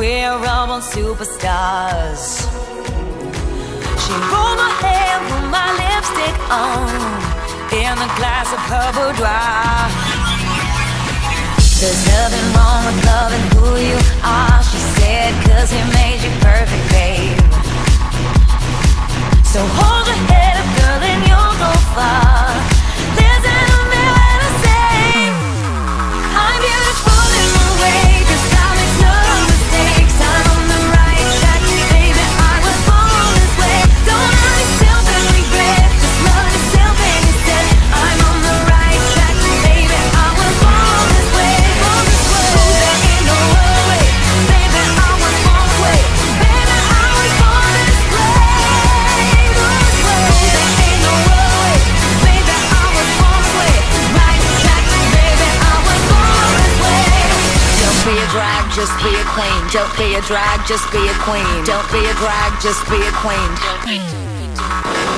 we're all superstars. She rolled my hair, put my lipstick on, in a glass of her boudoir. There's nothing wrong with loving who you are, she said, cause he made you perfect, babe. So hold your be a drag, just be a queen. Don't be a drag, just be a queen. Don't be a drag, just be a queen.